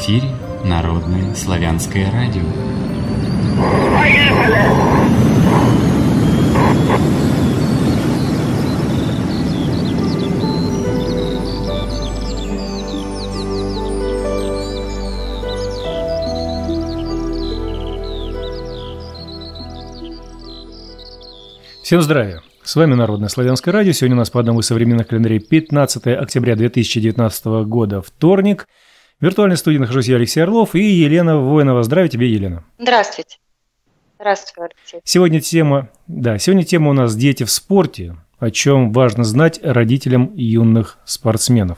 эфире Народное славянское радио. Всем здравия! С вами Народное славянское радио. Сегодня у нас по одному из современных календарей 15 октября 2019 года, вторник. В виртуальной студии нахожусь я, Алексей Орлов, и Елена Воинова. Здравия тебе, Елена. Здравствуйте. Здравствуйте, Алексей. Сегодня тема, да, сегодня тема у нас «Дети в спорте», о чем важно знать родителям юных спортсменов.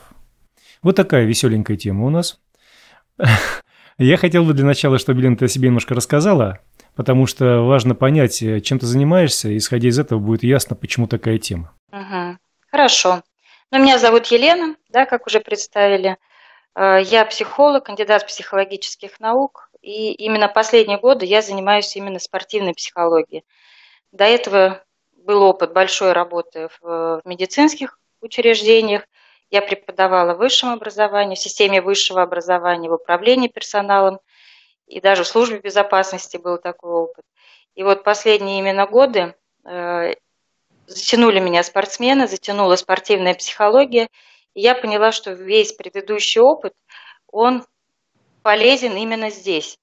Вот такая веселенькая тема у нас. Я хотел бы для начала, чтобы Елена ты о себе немножко рассказала, потому что важно понять, чем ты занимаешься, и исходя из этого будет ясно, почему такая тема. Угу. Хорошо. Ну, меня зовут Елена, да, как уже представили. Э, я психолог, кандидат психологических наук, и именно последние годы я занимаюсь именно спортивной психологией. До этого был опыт большой работы в медицинских учреждениях. Я преподавала в высшем образовании, в системе высшего образования, в управлении персоналом – и даже в службе безопасности был такой опыт. И вот последние именно годы э, затянули меня спортсмены, затянула спортивная психология, я поняла, что весь предыдущий опыт, он полезен именно здесь.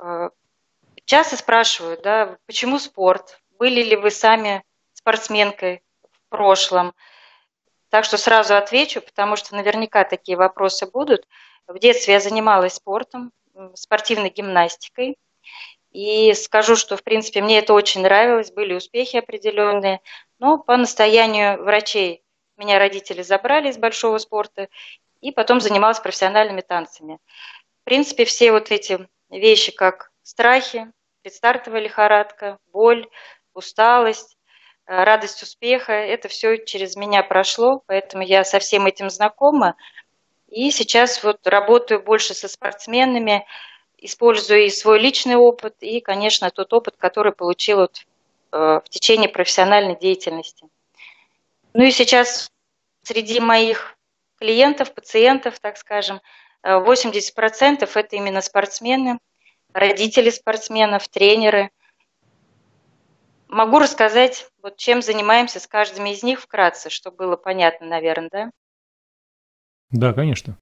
Э, часто спрашивают, да, почему спорт? Были ли вы сами спортсменкой в прошлом? Так что сразу отвечу, потому что наверняка такие вопросы будут. В детстве я занималась спортом, спортивной гимнастикой. И скажу, что, в принципе, мне это очень нравилось, были успехи определенные. Но по настоянию врачей меня родители забрали из большого спорта, и потом занималась профессиональными танцами. В принципе, все вот эти вещи, как страхи, предстартовая лихорадка, боль, усталость, э, радость успеха, это все через меня прошло, поэтому я со всем этим знакома. И сейчас вот работаю больше со спортсменами, используя и свой личный опыт, и, конечно, тот опыт, который получил вот, э, в течение профессиональной деятельности. Ну и сейчас среди моих клиентов, пациентов, так скажем, 80% э, это именно спортсмены, родители спортсменов, тренеры. Могу рассказать, вот чем занимаемся с каждым из них вкратце, чтобы было понятно, наверное, да? Да, конечно.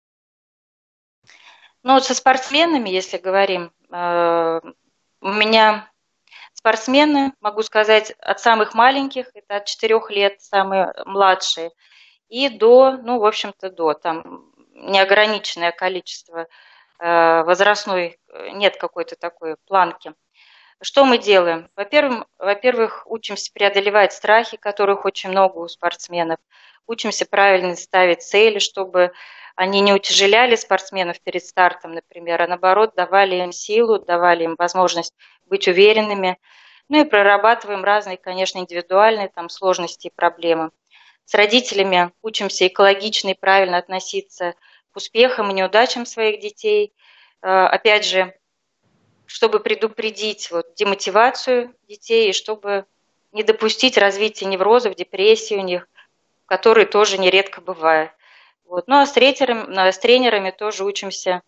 Ну вот со спортсменами, если говорим, э, у меня спортсмены, могу сказать, от самых маленьких, это от 4 лет, самые младшие, и до, ну, в общем-то, до, там неограниченное количество э, возрастной, нет какой-то такой планки. Что мы делаем? Во-первых, во-первых, учимся преодолевать страхи, которых очень много у спортсменов учимся правильно ставить цели, чтобы они не утяжеляли спортсменов перед стартом, например, а наоборот давали им силу, давали им возможность быть уверенными. Ну и прорабатываем разные, конечно, индивидуальные там сложности и проблемы. С родителями учимся экологично и правильно относиться к успехам и неудачам своих детей. А, опять же, чтобы предупредить вот, демотивацию детей и чтобы не допустить развития неврозов, депрессии у них, которые тоже нередко бывают. Вот. Ну а с, тренерами, с тренерами тоже учимся э,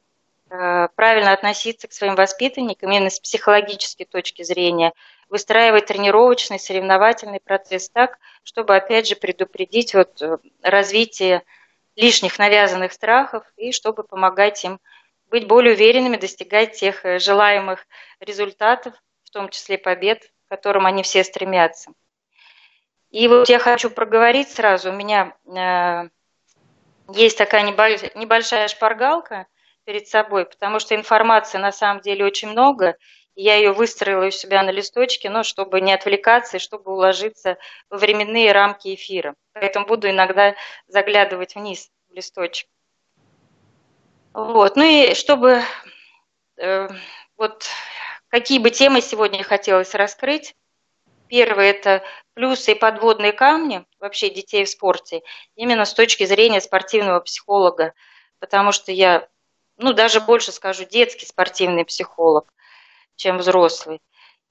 правильно относиться к своим воспитанникам именно с психологической точки зрения, выстраивать тренировочный, соревновательный процесс так, чтобы, опять же, предупредить вот э, развитие лишних навязанных страхов и чтобы помогать им быть более уверенными, достигать тех э, желаемых результатов, в том числе побед, к которым они все стремятся. И вот я хочу проговорить сразу, у меня э, есть такая небольшая шпаргалка перед собой, потому что информации на самом деле очень много, я ее выстроила у себя на листочке, но чтобы не отвлекаться и чтобы уложиться во временные рамки эфира. Поэтому буду иногда заглядывать вниз в листочек. Вот. Ну и чтобы э, вот какие бы темы сегодня хотелось раскрыть, Первое – это плюсы и подводные камни вообще детей в спорте, именно с точки зрения спортивного психолога, потому что я, ну, даже больше скажу, детский спортивный психолог, чем взрослый.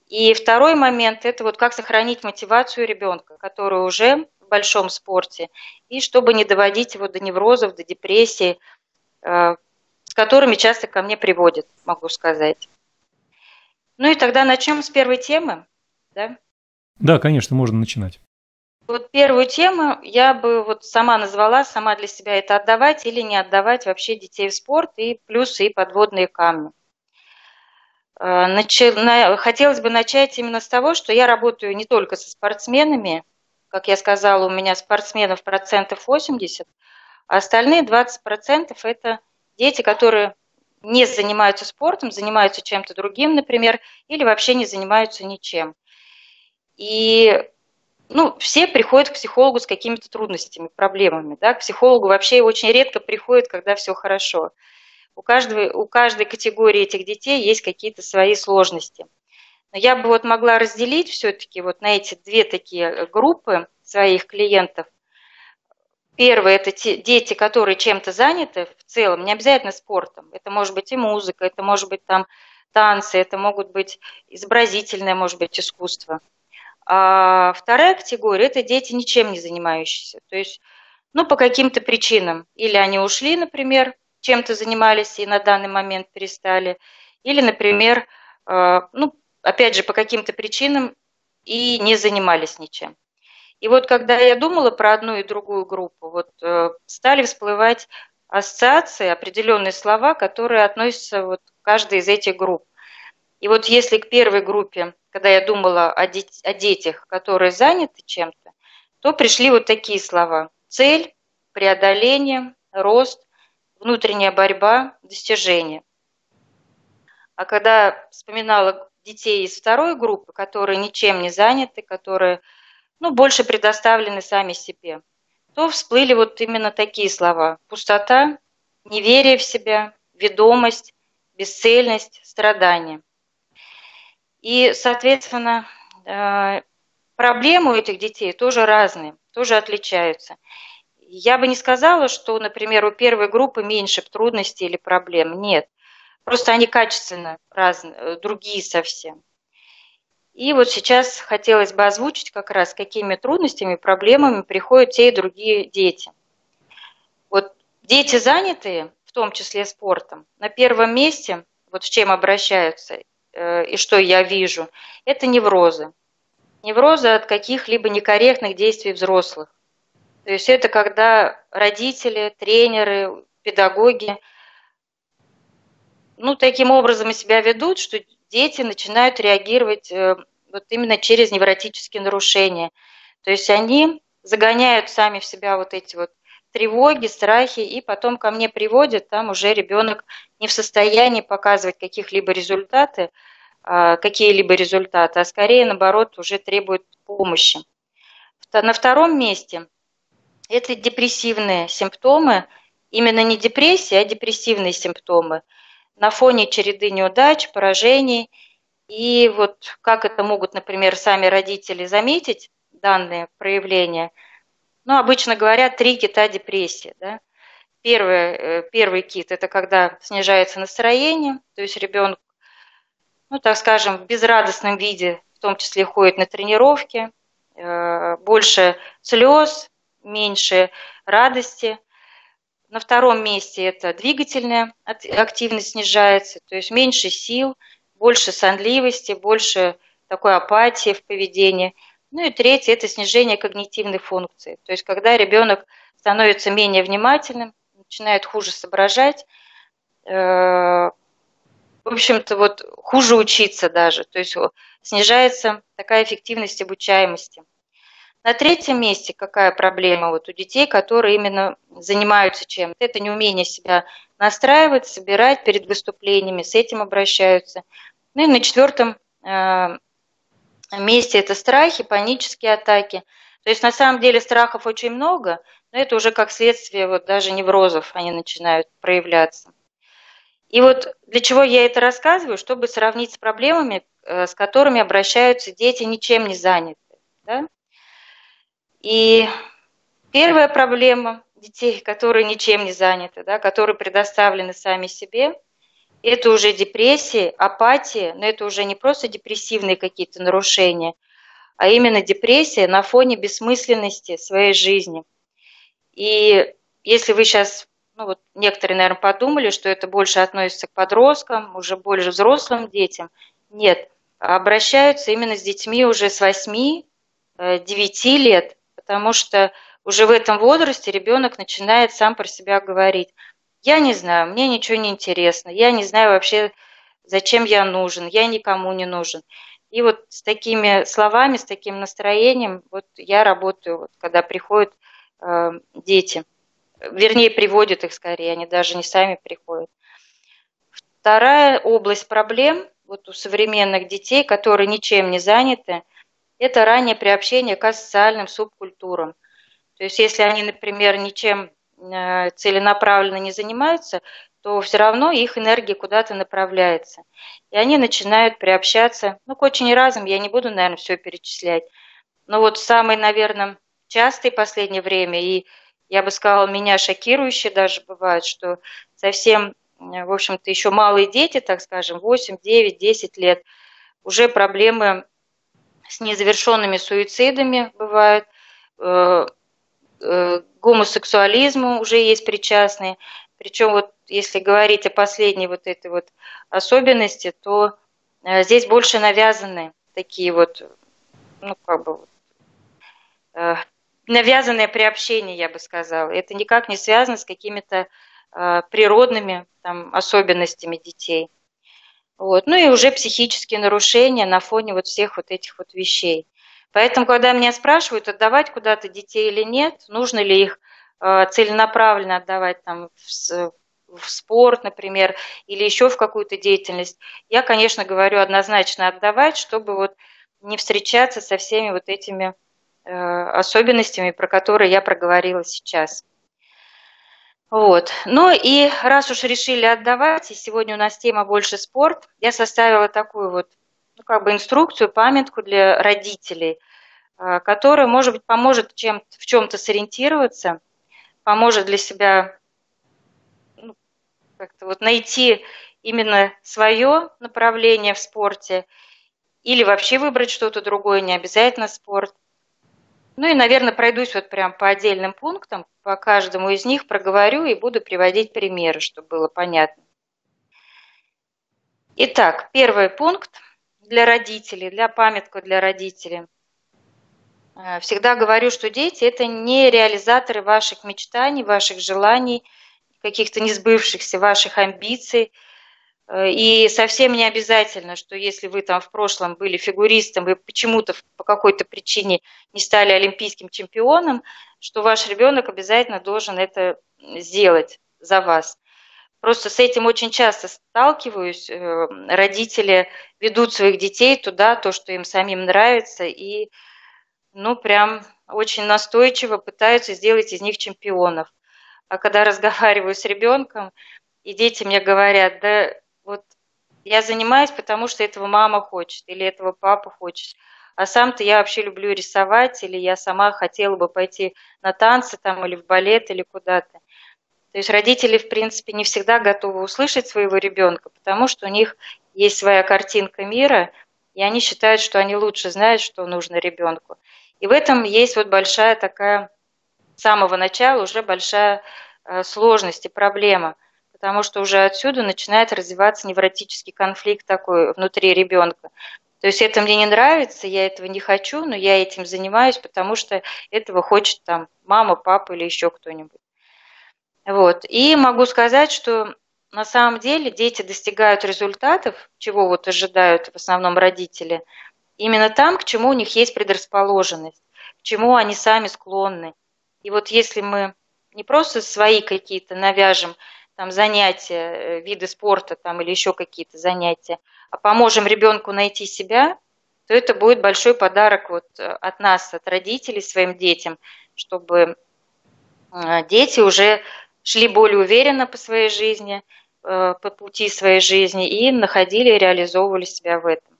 И второй момент – это вот как сохранить мотивацию ребенка, который уже в большом спорте, и чтобы не доводить его до неврозов, до депрессии, э, которыми часто ко мне приводят, могу сказать. Ну и тогда начнем с первой темы, да? Да, конечно, можно начинать. Вот первую тему я бы вот сама назвала, сама для себя это отдавать или не отдавать вообще детей в спорт и плюсы и подводные камни. Э, хотелось бы начать именно с того, что я работаю не только со спортсменами, как я сказала, у меня спортсменов процентов 80, а остальные 20 процентов это дети, которые не занимаются спортом, занимаются чем-то другим, например, или вообще не занимаются ничем. И ну, все приходят к психологу с какими-то трудностями, проблемами. Да? К психологу вообще очень редко приходят, когда все хорошо. У, каждого, у каждой категории этих детей есть какие-то свои сложности. Но я бы вот могла разделить все-таки вот на эти две такие группы своих клиентов. Первое – это те дети, которые чем-то заняты в целом, не обязательно спортом. Это может быть и музыка, это может быть там танцы, это могут быть изобразительное, может быть, искусство – а вторая категория – это дети, ничем не занимающиеся. То есть, ну, по каким-то причинам. Или они ушли, например, чем-то занимались и на данный момент перестали. Или, например, э, ну, опять же, по каким-то причинам и не занимались ничем. И вот когда я думала про одну и другую группу, вот э, стали всплывать ассоциации, определенные слова, которые относятся вот к каждой из этих групп. И вот если к первой группе когда я думала о, де- о детях, которые заняты чем-то, то пришли вот такие слова. Цель, преодоление, рост, внутренняя борьба, достижение. А когда вспоминала детей из второй группы, которые ничем не заняты, которые ну, больше предоставлены сами себе, то всплыли вот именно такие слова. Пустота, неверие в себя, ведомость, бесцельность, страдание. И, соответственно, э, проблемы у этих детей тоже разные, тоже отличаются. Я бы не сказала, что, например, у первой группы меньше трудностей или проблем. Нет. Просто они качественно разные, э, другие совсем. И вот сейчас хотелось бы озвучить как раз, какими трудностями, проблемами приходят те и другие дети. Вот дети занятые, в том числе спортом, на первом месте, вот с чем обращаются, и что я вижу, это неврозы. Неврозы от каких-либо некорректных действий взрослых. То есть это когда родители, тренеры, педагоги ну, таким образом себя ведут, что дети начинают реагировать э, вот именно через невротические нарушения. То есть они загоняют сами в себя вот эти вот тревоги, страхи, и потом ко мне приводят, там уже ребенок не в состоянии показывать каких-либо результаты, а, какие-либо результаты, а скорее, наоборот, уже требует помощи. На втором месте это депрессивные симптомы, именно не депрессия, а депрессивные симптомы на фоне череды неудач, поражений. И вот как это могут, например, сами родители заметить, данные проявления, ну, обычно говорят, три кита депрессии. Да? Первый, э, первый кит – это когда снижается настроение, то есть ребенок ну, так скажем, в безрадостном виде, в том числе ходит на тренировки, э, больше слез, меньше радости. На втором месте это двигательная активность снижается, то есть меньше сил, больше сонливости, больше такой апатии в поведении. Ну и третье – это снижение когнитивной функции. То есть когда ребенок становится менее внимательным, начинает хуже соображать, э, в общем-то, вот хуже учиться даже. То есть снижается такая эффективность обучаемости. На третьем месте какая проблема вот у детей, которые именно занимаются чем-то? Это неумение себя настраивать, собирать перед выступлениями, с этим обращаются. Ну и на четвертом э, месте это страхи, панические атаки. То есть на самом деле страхов очень много, но это уже как следствие вот даже неврозов они начинают проявляться. И вот для чего я это рассказываю, чтобы сравнить с проблемами, э, с которыми обращаются дети ничем не заняты. Да? И первая проблема детей, которые ничем не заняты, да, которые предоставлены сами себе, это уже депрессия, апатия, но это уже не просто депрессивные какие-то нарушения, а именно депрессия на фоне бессмысленности своей жизни. И если вы сейчас ну вот некоторые, наверное, подумали, что это больше относится к подросткам, уже больше взрослым детям. Нет, обращаются именно с детьми уже с 8-9 э, лет, потому что уже в этом возрасте ребенок начинает сам про себя говорить. Я не знаю, мне ничего не интересно, я не знаю вообще, зачем я нужен, я никому не нужен. И вот с такими словами, с таким настроением, вот я работаю, вот, когда приходят э, дети. Вернее, приводят их скорее, они даже не сами приходят. Вторая область проблем вот у современных детей, которые ничем не заняты, это раннее приобщение к социальным субкультурам. То есть если они, например, ничем целенаправленно не занимаются, то все равно их энергия куда-то направляется. И они начинают приобщаться, ну, к очень разным, я не буду, наверное, все перечислять. Но вот самый, наверное, частый последнее время, и я бы сказала, меня шокирующие даже бывает, что совсем, в общем-то, еще малые дети, так скажем, 8, 9, 10 лет, уже проблемы с незавершенными суицидами бывают, э, гомосексуализму уже есть причастные. Причем вот если говорить о последней вот этой вот особенности, то э, здесь больше навязаны такие вот, ну, как бы, э, навязанное приобщение, я бы сказала. Это никак не связано с какими-то природными там, особенностями детей. Вот. Ну и уже психические нарушения на фоне вот всех вот этих вот вещей. Поэтому, когда меня спрашивают, отдавать куда-то детей или нет, нужно ли их целенаправленно отдавать там, в, в спорт, например, или еще в какую-то деятельность, я, конечно, говорю однозначно отдавать, чтобы вот не встречаться со всеми вот этими э, особенностями, про которые я проговорила сейчас. Вот. Ну и раз уж решили отдавать, и сегодня у нас тема больше спорт, я составила такую вот, ну, как бы инструкцию, памятку для родителей, э, которая, может быть, поможет чем в чем-то сориентироваться, поможет для себя как-то вот найти именно свое направление в спорте или вообще выбрать что-то другое, не обязательно спорт. Ну и, наверное, пройдусь вот прям по отдельным пунктам, по каждому из них проговорю и буду приводить примеры, чтобы было понятно. Итак, первый пункт для родителей, для памятка для родителей. Э, всегда говорю, что дети – это не реализаторы ваших мечтаний, ваших желаний – каких-то несбывшихся ваших амбиций. Э, и совсем не обязательно, что если вы там в прошлом были фигуристом, вы почему-то по какой-то причине не стали олимпийским чемпионом, что ваш ребенок обязательно должен это сделать за вас. Просто с этим очень часто сталкиваюсь. Э, родители ведут своих детей туда, то, что им самим нравится, и ну прям очень настойчиво пытаются сделать из них чемпионов. А когда разговариваю с ребенком, и дети мне говорят, да вот я занимаюсь, потому что этого мама хочет или этого папа хочет. А сам-то я вообще люблю рисовать, или я сама хотела бы пойти на танцы там, или в балет, или куда-то. То есть родители, в принципе, не всегда готовы услышать своего ребенка, потому что у них есть своя картинка мира, и они считают, что они лучше знают, что нужно ребенку. И в этом есть вот большая такая с самого начала уже большая э, сложность и проблема, потому что уже отсюда начинает развиваться невротический конфликт такой внутри ребенка. То есть это мне не нравится, я этого не хочу, но я этим занимаюсь, потому что этого хочет там мама, папа или еще кто-нибудь. Вот. И могу сказать, что на самом деле дети достигают результатов, чего вот ожидают в основном родители, именно там, к чему у них есть предрасположенность, к чему они сами склонны. И вот если мы не просто свои какие-то навяжем там занятия, э, виды спорта там или еще какие-то занятия, а поможем ребенку найти себя, то это будет большой подарок вот э, от нас, от родителей своим детям, чтобы э, дети уже шли более уверенно по своей жизни, по пути своей жизни и находили и реализовывали себя в этом.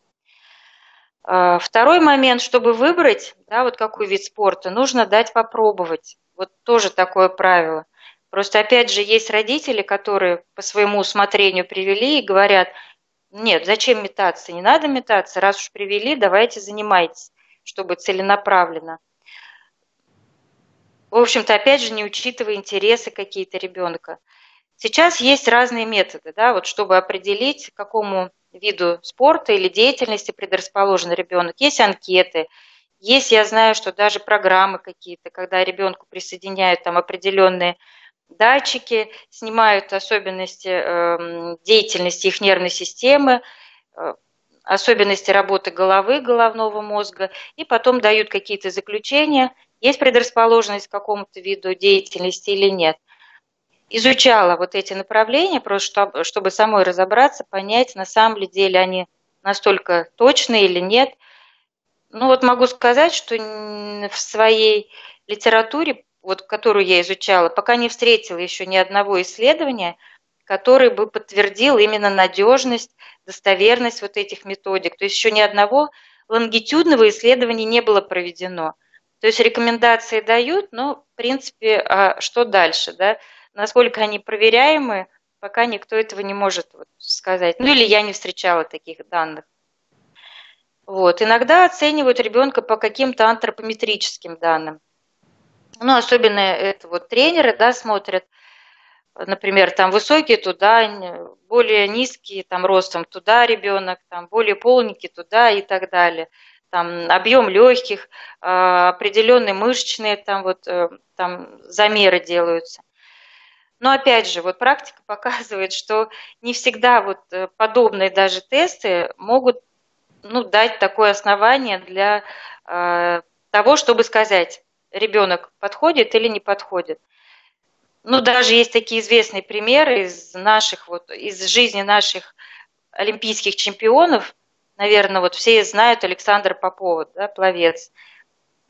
А, второй момент, чтобы выбрать, да, вот какой вид спорта, нужно дать попробовать. Вот тоже такое правило. Просто опять же есть родители, которые по своему усмотрению привели и говорят, нет, зачем метаться, не надо метаться, раз уж привели, давайте занимайтесь, чтобы целенаправленно. В общем-то, опять же, не учитывая интересы какие-то ребенка. Сейчас есть разные методы, да, вот чтобы определить, к какому виду спорта или деятельности предрасположен ребенок. Есть анкеты, есть, я знаю, что даже программы какие-то, когда ребенку присоединяют там определенные датчики, снимают особенности э, деятельности их нервной системы, э, особенности работы головы, головного мозга, и потом дают какие-то заключения, есть предрасположенность к какому-то виду деятельности или нет. Изучала вот эти направления, просто чтобы самой разобраться, понять, на самом ли деле они настолько точные или нет. Ну вот могу сказать, что в своей литературе, вот, которую я изучала, пока не встретила еще ни одного исследования, который бы подтвердил именно надежность, достоверность вот этих методик. То есть еще ни одного лонгитюдного исследования не было проведено. То есть рекомендации дают, но в принципе, а что дальше, да? Насколько они проверяемы, пока никто этого не может вот сказать. Ну или я не встречала таких данных. Вот. Иногда оценивают ребенка по каким-то антропометрическим данным. Ну, особенно это вот тренеры, да, смотрят, например, там высокие туда, более низкие там ростом туда ребенок, там более полненький туда и так далее. Там объем легких, а, определенные мышечные там вот э, там замеры делаются. Но опять же, вот практика показывает, что не всегда вот э, подобные даже тесты могут ну, дать такое основание для э, того, чтобы сказать, ребенок подходит или не подходит. Ну, даже есть такие известные примеры из наших, вот, из жизни наших олимпийских чемпионов. Наверное, вот все знают Александра Попова, да, пловец.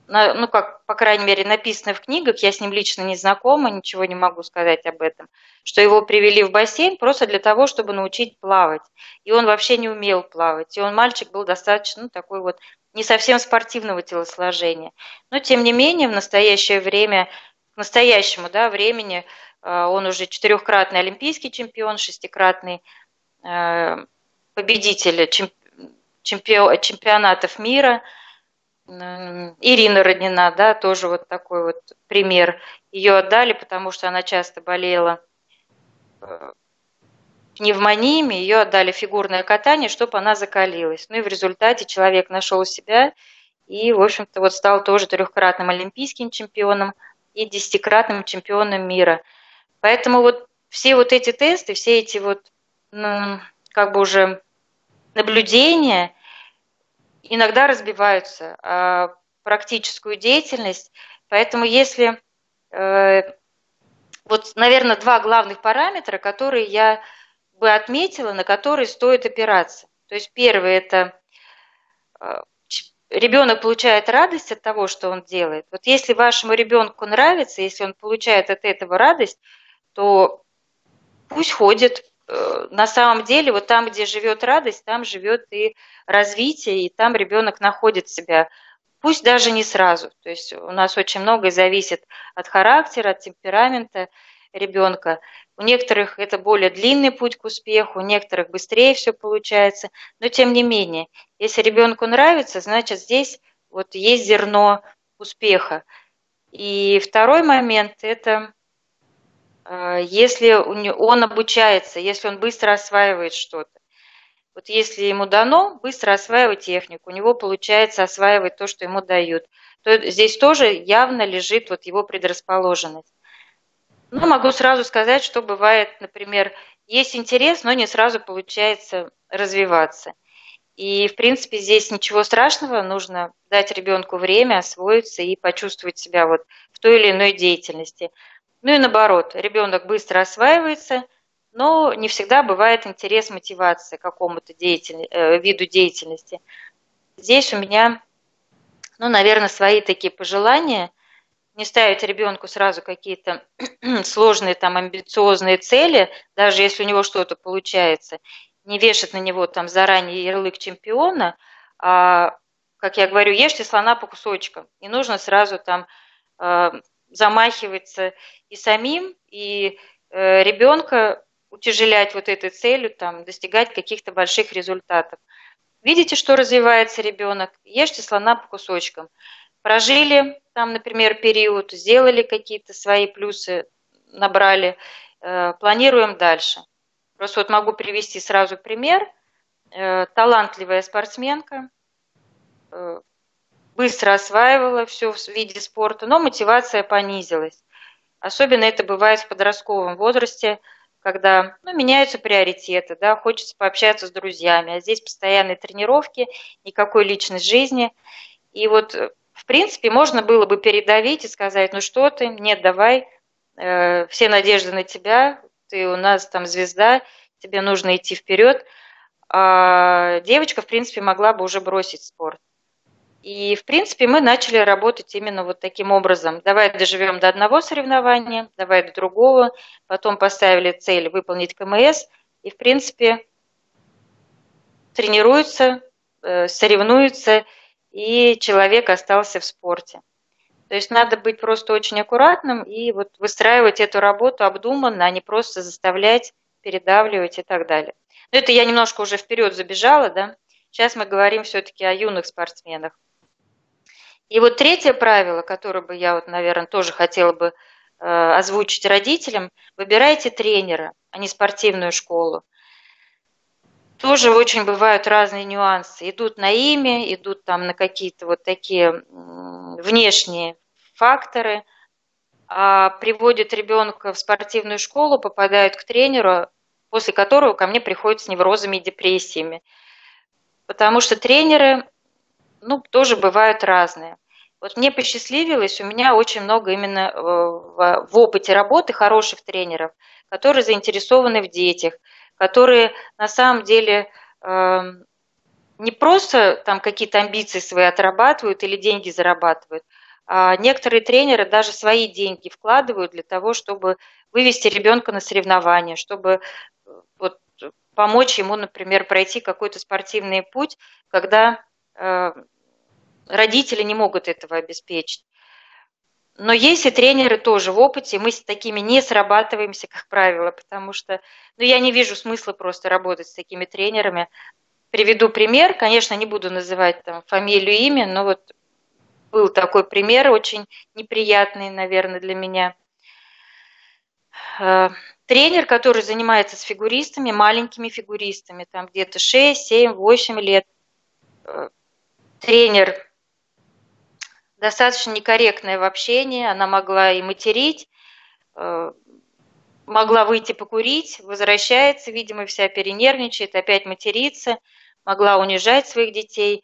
Ну, как, по крайней мере, написано в книгах, я с ним лично не знакома, ничего не могу сказать об этом, что его привели в бассейн просто для того, чтобы научить плавать. И он вообще не умел плавать. И он, мальчик, был достаточно ну, такой вот не совсем спортивного телосложения. Но, тем не менее, в настоящее время, к настоящему да, времени э, он уже четырехкратный олимпийский чемпион, шестикратный э, чемпионатов мира. Ирина Роднина, да, тоже вот такой вот пример. Ее отдали, потому что она часто болела э, пневмониями, ее отдали фигурное катание, чтобы она закалилась. Ну и в результате человек нашел себя и, в общем-то, вот стал тоже трехкратным олимпийским чемпионом и десятикратным чемпионом мира. Поэтому вот все вот эти тесты, все эти вот, ну, как бы уже наблюдения иногда разбиваются а практическую деятельность. Поэтому если э, вот, наверное, два главных параметра, которые я бы отметила, на которые стоит опираться. То есть первый – это э, ребенок получает радость от того, что он делает. Вот если вашему ребенку нравится, если он получает от этого радость, то пусть ходит. Э, на самом деле, вот там, где живет радость, там живет и развитие, и там ребенок находит себя. Пусть даже не сразу. То есть у нас очень многое зависит от характера, от темперамента ребенка. У некоторых это более длинный путь к успеху, у некоторых быстрее все получается. Но тем не менее, если ребенку нравится, значит здесь вот есть зерно успеха. И второй момент – это если он обучается, если он быстро осваивает что-то. Вот если ему дано быстро осваивать технику, у него получается осваивать то, что ему дают, то здесь тоже явно лежит вот его предрасположенность. Ну, могу сразу сказать, что бывает, например, есть интерес, но не сразу получается развиваться. И, в принципе, здесь ничего страшного, нужно дать ребенку время освоиться и почувствовать себя вот в той или иной деятельности. Ну и наоборот, ребенок быстро осваивается, но не всегда бывает интерес, мотивация к какому-то деятель... э, виду деятельности. Здесь у меня, ну, наверное, свои такие пожелания – не ставить ребенку сразу какие-то сложные там амбициозные цели, даже если у него что-то получается, не вешать на него там заранее ярлык чемпиона, а, как я говорю, ешьте слона по кусочкам. Не нужно сразу там замахиваться и самим, и э, ребенка утяжелять вот этой целью, там, достигать каких-то больших результатов. Видите, что развивается ребенок? Ешьте слона по кусочкам. прожили там, например, период, сделали какие-то свои плюсы, набрали, э, планируем дальше. Просто вот могу привести сразу пример. Э, талантливая спортсменка, э, быстро осваивала все в виде спорта, но мотивация понизилась. Особенно это бывает в подростковом возрасте, когда ну, меняются приоритеты, да, хочется пообщаться с друзьями, а здесь постоянные тренировки, никакой личной жизни. И вот в принципе, можно было бы передавить и сказать, ну что ты, нет, давай, э, все надежды на тебя, ты у нас там звезда, тебе нужно идти вперед. А девочка, в принципе, могла бы уже бросить спорт. И, в принципе, мы начали работать именно вот таким образом. Давай доживем до одного соревнования, давай до другого. Потом поставили цель выполнить КМС. И, в принципе, тренируются, э, соревнуются и человек остался в спорте. То есть надо быть просто очень аккуратным и вот выстраивать эту работу обдуманно, а не просто заставлять, передавливать и так далее. Но это я немножко уже вперед забежала, да. Сейчас мы говорим все-таки о юных спортсменах. И вот третье правило, которое бы я, вот, наверное, тоже хотела бы э, озвучить родителям, выбирайте тренера, а не спортивную школу тоже очень бывают разные нюансы. Идут на имя, идут там на какие-то вот такие внешние факторы, а приводят ребенка в спортивную школу, попадают к тренеру, после которого ко мне приходят с неврозами и депрессиями. Потому что тренеры, ну, тоже бывают разные. Вот мне посчастливилось, у меня очень много именно э, в опыте работы хороших тренеров, которые заинтересованы в детях, которые на самом деле эм, не просто там какие-то амбиции свои отрабатывают или деньги зарабатывают, а некоторые тренеры даже свои деньги вкладывают для того, чтобы вывести ребенка на соревнования, чтобы э, вот, помочь ему, например, пройти какой-то спортивный путь, когда э, родители не могут этого обеспечить. Но есть и тренеры тоже в опыте, мы с такими не срабатываемся, как правило, потому что ну, я не вижу смысла просто работать с такими тренерами. Приведу пример, конечно, не буду называть там фамилию, имя, но вот был такой пример, очень неприятный, наверное, для меня. Э, тренер, который занимается с фигуристами, маленькими фигуристами, там где-то 6, 7, 8 лет. Тренер достаточно некорректная в общении, она могла и материть, э, могла выйти покурить, возвращается, видимо, вся перенервничает, опять матерится, могла унижать своих детей.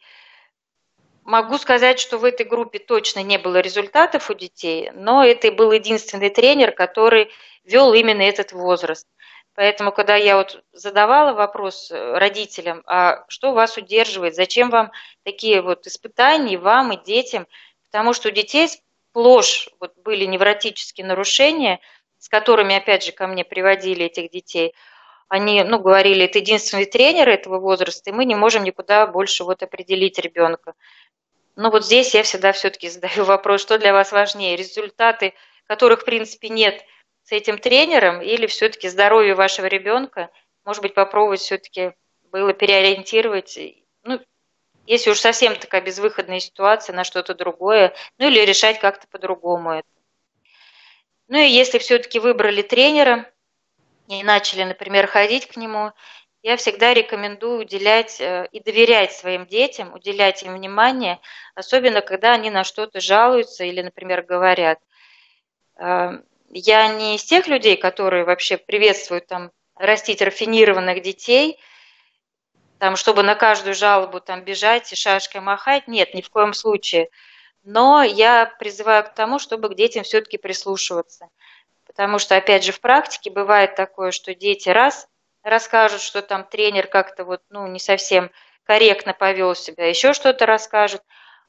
Могу сказать, что в этой группе точно не было результатов у детей, но это был единственный тренер, который вел именно этот возраст. Поэтому, когда я вот задавала вопрос родителям, а что вас удерживает, зачем вам такие вот испытания, вам и детям, потому что у детей сплошь вот были невротические нарушения, с которыми, опять же, ко мне приводили этих детей. Они, ну, говорили, это единственный тренер этого возраста, и мы не можем никуда больше вот определить ребенка. Но вот здесь я всегда все-таки задаю вопрос, что для вас важнее, результаты, которых, в принципе, нет с этим тренером, или все-таки здоровье вашего ребенка, может быть, попробовать все-таки было переориентировать, ну, если уж совсем такая безвыходная ситуация на что-то другое, ну или решать как-то по-другому это. Ну и если все-таки выбрали тренера и начали, например, ходить к нему, я всегда рекомендую уделять э, и доверять своим детям, уделять им внимание, особенно когда они на что-то жалуются или, например, говорят. Я не из тех людей, которые вообще приветствуют там растить рафинированных детей – там, чтобы на каждую жалобу там бежать и шашкой махать, нет, ни в коем случае. Но я призываю к тому, чтобы к детям все-таки прислушиваться. Потому что, опять же, в практике бывает такое, что дети раз расскажут, что там тренер как-то вот, ну, не совсем корректно повел себя, еще что-то расскажут,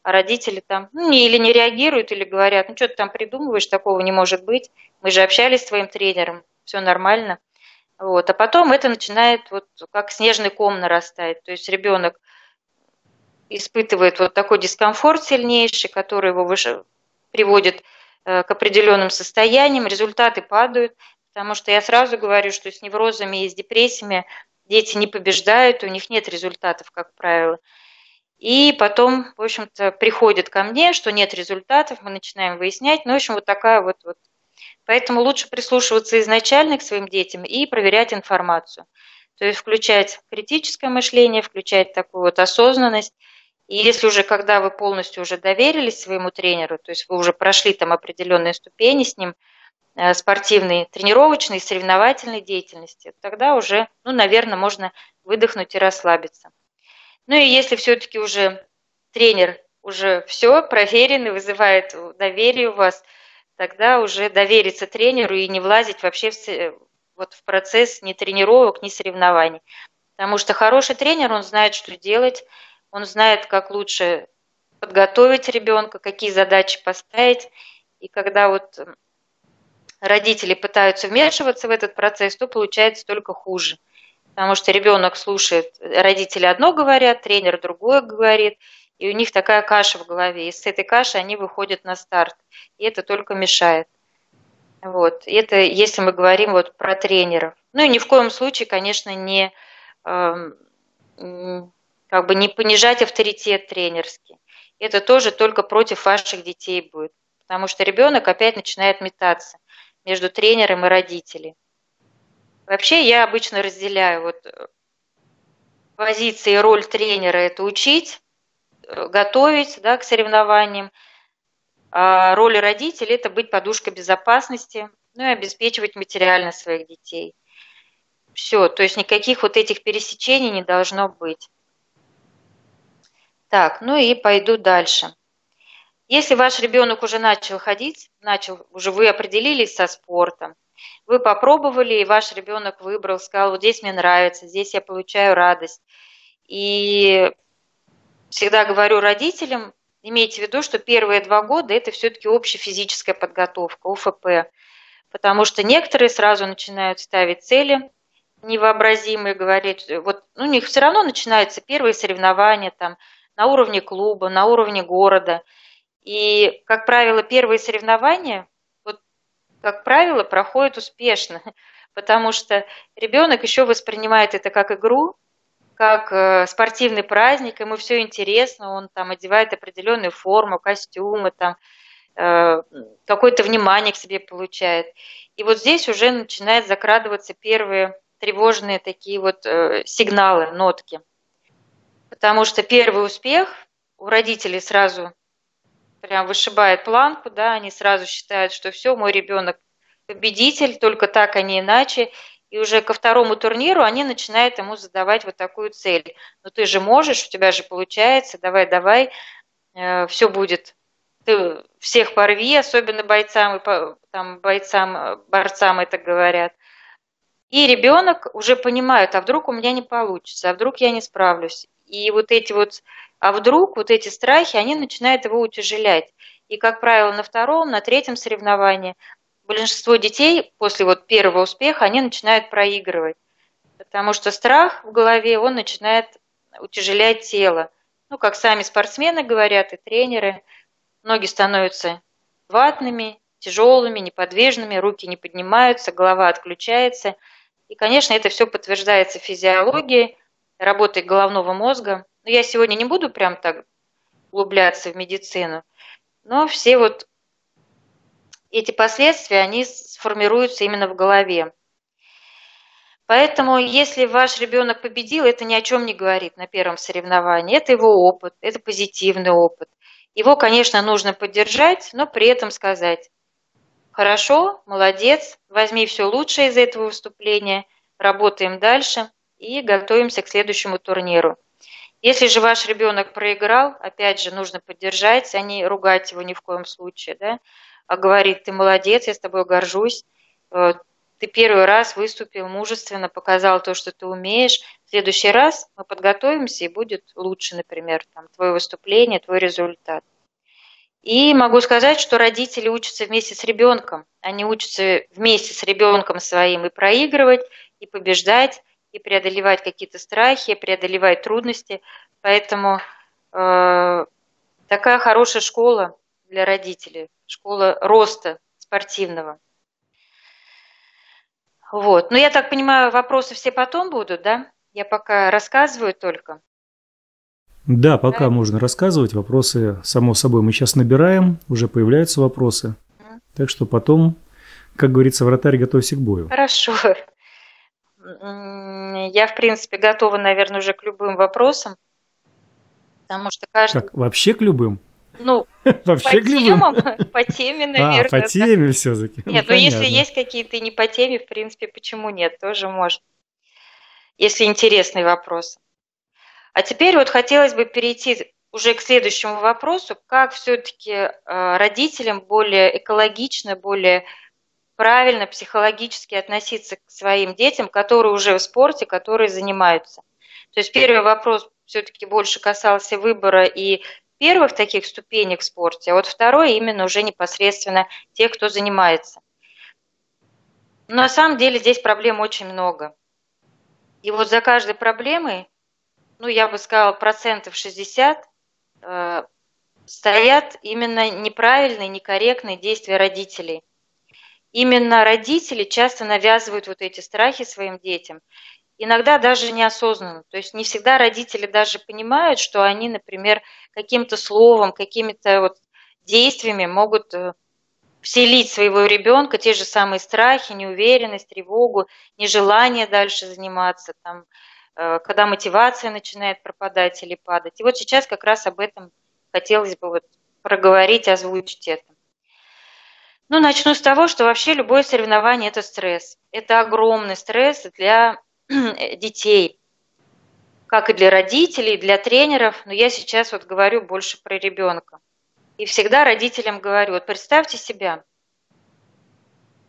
а родители там ну, или не реагируют, или говорят, ну, что ты там придумываешь, такого не может быть, мы же общались с твоим тренером, все нормально. Вот. А потом это начинает вот как снежный ком нарастать. То есть ребенок испытывает вот такой дискомфорт сильнейший, который его выше, приводит э, к определенным состояниям, результаты падают, потому что я сразу говорю, что с неврозами и с депрессиями дети не побеждают, у них нет результатов, как правило. И потом, в общем-то, приходит ко мне, что нет результатов, мы начинаем выяснять. Ну, в общем, вот такая вот, вот. Поэтому лучше прислушиваться изначально к своим детям и проверять информацию. То есть включать критическое мышление, включать такую вот осознанность. И если уже, когда вы полностью уже доверились своему тренеру, то есть вы уже прошли там определенные ступени с ним, э, спортивной, тренировочной, соревновательной деятельности, тогда уже, ну, наверное, можно выдохнуть и расслабиться. Ну и если все-таки уже тренер уже все проверенный, вызывает доверие у вас, тогда уже довериться тренеру и не влазить вообще в, вот в процесс ни тренировок, ни соревнований. Потому что хороший тренер, он знает, что делать, он знает, как лучше подготовить ребенка, какие задачи поставить. И когда вот родители пытаются вмешиваться в этот процесс, то получается только хуже потому что ребенок слушает, родители одно говорят, тренер другое говорит, и у них такая каша в голове. И с этой каши они выходят на старт, и это только мешает. Вот. Это если мы говорим вот про тренеров. Ну и ни в коем случае, конечно, не, э, как бы не понижать авторитет тренерский. Это тоже только против ваших детей будет. Потому что ребенок опять начинает метаться между тренером и родителем. Вообще я обычно разделяю вот э, позиции роль тренера – это учить, э, готовить да, к соревнованиям, а роль родителей – это быть подушкой безопасности, ну и обеспечивать материально своих детей. Все, то есть никаких вот этих пересечений не должно быть. Так, ну и пойду дальше. Если ваш ребенок уже начал ходить, начал, уже вы определились со спортом, вы попробовали, и ваш ребенок выбрал, сказал, вот здесь мне нравится, здесь я получаю радость. И всегда говорю родителям, имейте в виду, что первые два года это все-таки общая физическая подготовка, УФП. Потому что некоторые сразу начинают ставить цели невообразимые, говорить, вот ну, у них все равно начинаются первые соревнования там на уровне клуба, на уровне города. И, как правило, первые соревнования как правило, проходит успешно, потому что ребенок еще воспринимает это как игру, как э, спортивный праздник, ему все интересно, он там одевает определенную форму, костюмы, там э, какое-то внимание к себе получает. И вот здесь уже начинают закрадываться первые тревожные такие вот э, сигналы, нотки. Потому что первый успех у родителей сразу прям вышибает планку, да, они сразу считают, что все, мой ребенок победитель, только так, а не иначе. И уже ко второму турниру они начинают ему задавать вот такую цель. Ну ты же можешь, у тебя же получается, давай, давай, э, все будет. Ты всех порви, особенно бойцам, и там, бойцам, борцам это говорят. И ребенок уже понимает, а вдруг у меня не получится, а вдруг я не справлюсь. И вот эти вот а вдруг вот эти страхи, они начинают его утяжелять. И, как правило, на втором, на третьем соревновании большинство детей после вот первого успеха, они начинают проигрывать. Потому что страх в голове, он начинает утяжелять тело. Ну, как сами спортсмены говорят и тренеры, ноги становятся ватными, тяжелыми, неподвижными, руки не поднимаются, голова отключается. И, конечно, это все подтверждается физиологией, работой головного мозга. Но я сегодня не буду прям так углубляться в медицину, но все вот эти последствия, они сформируются именно в голове. Поэтому, если ваш ребенок победил, это ни о чем не говорит на первом соревновании. Это его опыт, это позитивный опыт. Его, конечно, нужно поддержать, но при этом сказать, хорошо, молодец, возьми все лучшее из этого выступления, работаем дальше и готовимся к следующему турниру. Если же ваш ребенок проиграл, опять же, нужно поддержать, а не ругать его ни в коем случае, да, а говорить, ты молодец, я с тобой горжусь, э, ты первый раз выступил мужественно, показал то, что ты умеешь. В следующий раз мы подготовимся и будет лучше, например, там, твое выступление, твой результат. И могу сказать, что родители учатся вместе с ребенком. Они учатся вместе с ребенком своим и проигрывать, и побеждать, и преодолевать какие-то страхи, преодолевать трудности. Поэтому э, такая хорошая школа для родителей, школа роста спортивного. Вот. Но я так понимаю, вопросы все потом будут, да? Я пока рассказываю только. Да, пока да. можно рассказывать. Вопросы, само собой, мы сейчас набираем, уже появляются вопросы. Так что потом, как говорится, вратарь, готовься к бою. Хорошо. Я, в принципе, готова, наверное, уже к любым вопросам. Потому что каждый... Как, вообще к любым? Ну, вообще по темам, по теме, наверное. А, по теме все-таки. Нет, ну, ну если есть какие-то не по теме, в принципе, почему нет, тоже можно. Если интересный вопрос. А теперь вот хотелось бы перейти уже к следующему вопросу, как все-таки э, родителям более экологично, более правильно психологически относиться к своим детям, которые уже в спорте, которые занимаются. То есть первый вопрос все-таки больше касался выбора и первых таких ступенек в спорте, а вот второй именно уже непосредственно тех, кто занимается. Но на самом деле здесь проблем очень много. И вот за каждой проблемой, ну, я бы сказала, процентов 60 э, стоят именно неправильные, некорректные действия родителей. Именно родители часто навязывают вот эти страхи своим детям иногда даже неосознанно. То есть не всегда родители даже понимают, что они, например, каким-то словом, какими-то вот действиями могут э, вселить своего ребенка те же самые страхи, неуверенность, тревогу, нежелание дальше заниматься, там, э, когда мотивация начинает пропадать или падать. И вот сейчас как раз об этом хотелось бы вот проговорить, озвучить это. Ну, начну с того, что вообще любое соревнование – это стресс. Это огромный стресс для детей, как и для родителей, для тренеров, но я сейчас вот говорю больше про ребенка. И всегда родителям говорю, вот представьте себя,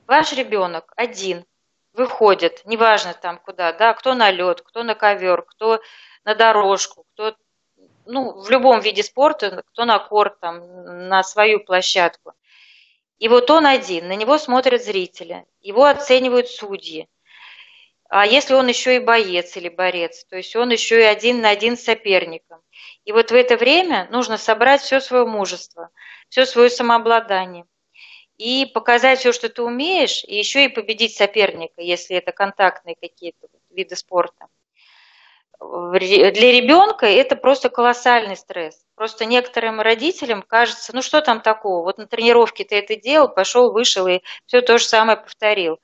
ваш ребенок один выходит, неважно там куда, да, кто на лед, кто на ковер, кто на дорожку, кто ну, в любом виде спорта, кто на корт, там, на свою площадку. И вот он один, на него смотрят зрители, его оценивают судьи. А если он еще и боец или борец, то есть он еще и один на один с соперником. И вот в это время нужно собрать все свое мужество, все свое самообладание и показать все, что ты умеешь, и еще и победить соперника, если это контактные какие-то виды спорта. Для ребенка это просто колоссальный стресс. Просто некоторым родителям кажется, ну что там такого, вот на тренировке ты это делал, пошел, вышел и все то же самое повторил.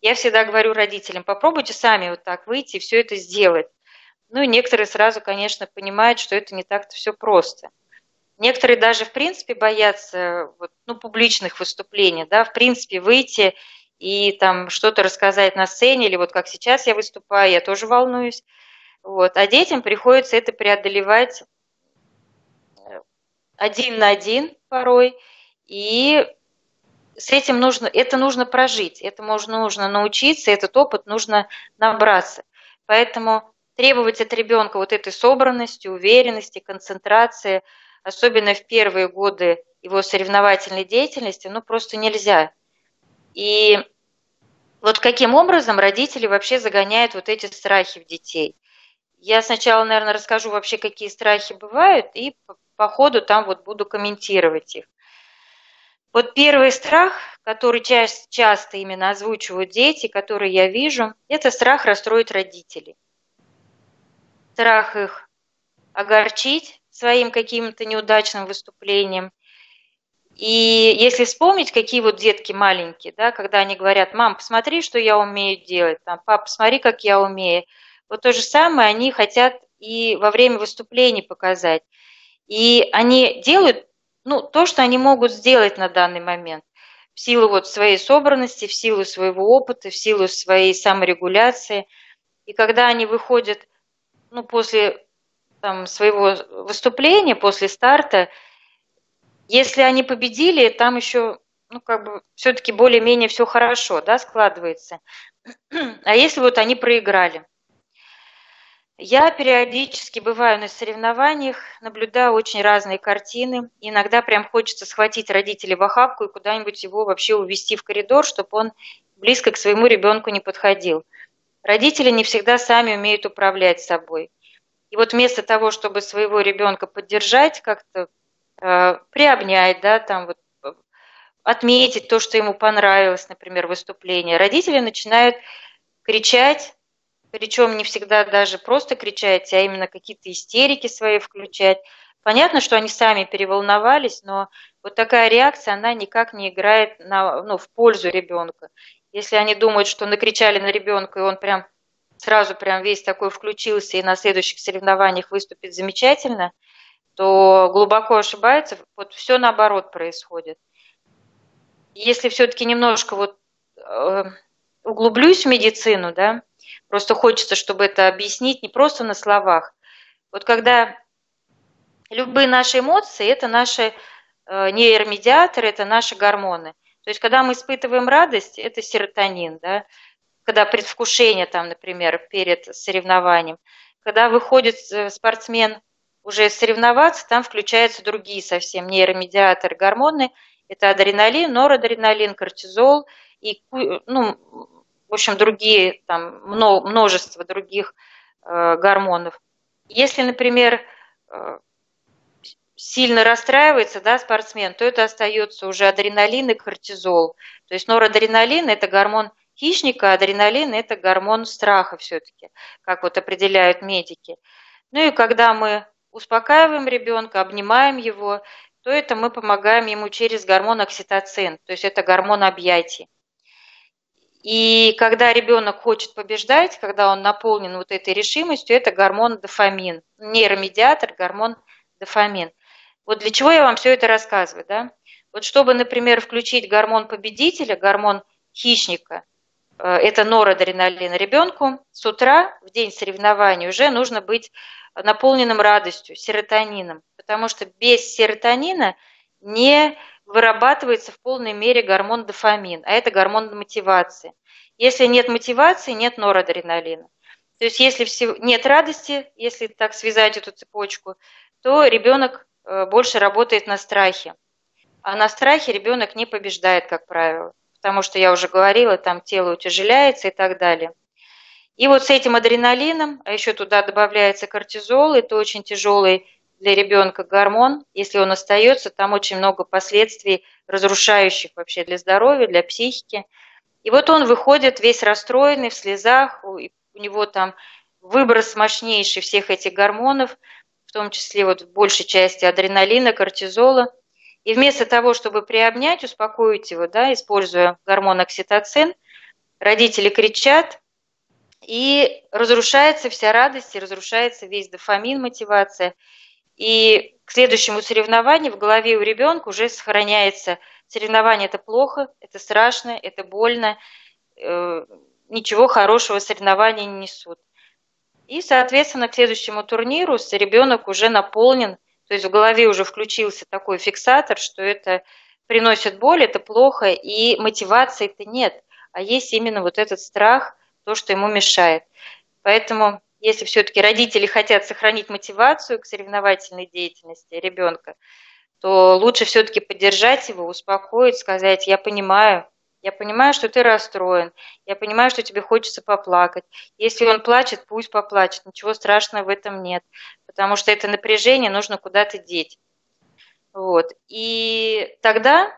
Я всегда говорю родителям, попробуйте сами вот так выйти и все это сделать. Ну и некоторые сразу, конечно, понимают, что это не так-то все просто. Некоторые даже, в принципе, боятся вот, ну, публичных выступлений, да, в принципе, выйти и там что-то рассказать на сцене, или вот как сейчас я выступаю, я тоже волнуюсь. Вот. А детям приходится это преодолевать э, один на один порой, и с этим нужно, это нужно прожить, этому нужно научиться, этот опыт нужно набраться. Поэтому требовать от ребенка вот этой собранности, уверенности, концентрации, особенно в первые годы его соревновательной деятельности, ну просто нельзя. И вот каким образом родители вообще загоняют вот эти страхи в детей. Я сначала, наверное, расскажу вообще, какие страхи бывают, и по ходу там вот буду комментировать их. Вот первый страх, который часто именно озвучивают дети, который я вижу, это страх расстроить родителей. Страх их огорчить своим каким-то неудачным выступлением. И если вспомнить, какие вот детки маленькие, да, когда они говорят, мам, посмотри, что я умею делать, там, пап, посмотри, как я умею. Вот то же самое они хотят и во время выступлений показать. И они делают ну, то, что они могут сделать на данный момент в силу вот своей собранности, в силу своего опыта, в силу своей саморегуляции. И когда они выходят ну, после там, своего выступления, после старта, если они победили, там еще ну, как бы все-таки более-менее все хорошо, да, складывается. А если вот они проиграли? Я периодически бываю на соревнованиях, наблюдаю очень разные картины. Иногда прям хочется схватить родителей в охапку и куда-нибудь его вообще увести в коридор, чтобы он близко к своему ребенку не подходил. Родители не всегда сами умеют управлять собой. И вот вместо того, чтобы своего ребенка поддержать, как-то э, приобнять, да, там вот отметить то, что ему понравилось, например, выступление, родители начинают кричать, причем не всегда даже просто кричать, а именно какие-то истерики свои включать. Понятно, что они сами переволновались, но вот такая реакция, она никак не играет на, ну, в пользу ребенка. Если они думают, что накричали на ребенка, и он прям сразу прям весь такой включился и на следующих соревнованиях выступит замечательно, то глубоко ошибается. Вот все наоборот происходит. Если все-таки немножко вот э, углублюсь в медицину, да, просто хочется, чтобы это объяснить не просто на словах. Вот когда любые наши эмоции – это наши э, нейромедиаторы, это наши гормоны. То есть, когда мы испытываем радость, это серотонин, да, когда предвкушение, там, например, перед соревнованием. Когда выходит э, спортсмен уже соревноваться, там включаются другие совсем нейромедиаторы, гормоны. Это адреналин, норадреналин, кортизол и, ну, в общем, другие, там, множество других э, гормонов. Если, например, э, сильно расстраивается да, спортсмен, то это остается уже адреналин и кортизол. То есть норадреналин – это гормон хищника, а адреналин – это гормон страха все-таки, как вот определяют медики. Ну и когда мы успокаиваем ребенка, обнимаем его, то это мы помогаем ему через гормон окситоцин, то есть это гормон объятий. И когда ребенок хочет побеждать, когда он наполнен вот этой решимостью, это гормон дофамин, нейромедиатор, гормон дофамин. Вот для чего я вам все это рассказываю, да? Вот чтобы, например, включить гормон победителя, гормон хищника, э, это норадреналин ребенку, с утра, в день соревнований, уже нужно быть наполненным радостью, серотонином, потому что без серотонина не вырабатывается в полной мере гормон дофамин, а это гормон мотивации. Если нет мотивации, нет норадреналина. То есть если нет радости, если так связать эту цепочку, то ребенок Э, больше работает на страхе. А на страхе ребенок не побеждает, как правило, потому что я уже говорила, там тело утяжеляется и так далее. И вот с этим адреналином, а еще туда добавляется кортизол, это очень тяжелый для ребенка гормон. Если он остается, там очень много последствий, разрушающих вообще для здоровья, для психики. И вот он выходит весь расстроенный, в слезах, у него там выброс мощнейший всех этих гормонов – в том числе вот в большей части адреналина, кортизола. И вместо того, чтобы приобнять, успокоить его, да, используя гормон окситоцин, родители кричат, и разрушается вся радость, и разрушается весь дофамин, мотивация. И к следующему соревнованию в голове у ребенка уже сохраняется соревнование это плохо, это страшно, это больно, э, ничего хорошего соревнования не несут. И, соответственно, к следующему турниру ребенок уже наполнен, то есть в голове уже включился такой фиксатор, что это приносит боль, это плохо, и мотивации-то нет, а есть именно вот этот страх, то, что ему мешает. Поэтому, если все-таки родители хотят сохранить мотивацию к соревновательной деятельности ребенка, то лучше все-таки поддержать его, успокоить, сказать, я понимаю, я понимаю, что ты расстроен. Я понимаю, что тебе хочется поплакать. Если он плачет, пусть поплачет. Ничего страшного в этом нет. Потому что это напряжение нужно куда-то деть. Вот. И тогда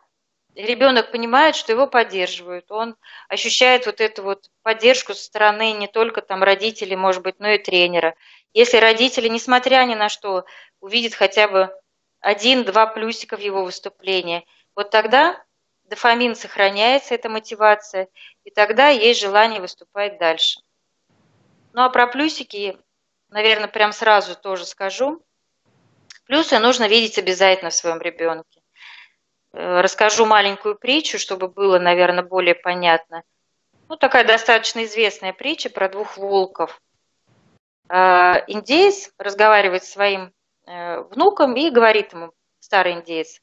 ребенок понимает, что его поддерживают. Он ощущает вот эту вот поддержку со стороны не только там родителей, может быть, но и тренера. Если родители, несмотря ни на что, увидят хотя бы один-два плюсика в его выступлении, вот тогда дофамин сохраняется, эта мотивация, и тогда есть желание выступать дальше. Ну а про плюсики, наверное, прям сразу тоже скажу. Плюсы нужно видеть обязательно в своем ребенке. Э, расскажу маленькую притчу, чтобы было, наверное, более понятно. Ну, такая достаточно известная притча про двух волков. Э, индеец разговаривает с своим э, внуком и говорит ему, старый индеец,